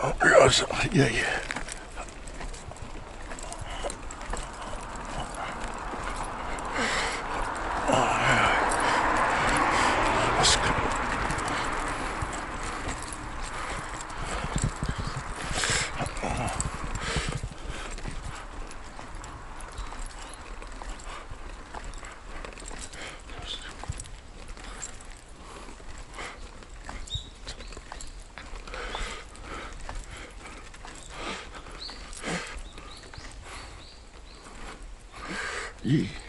Yes, yeah, yeah. Oh, Let's go. Yeah.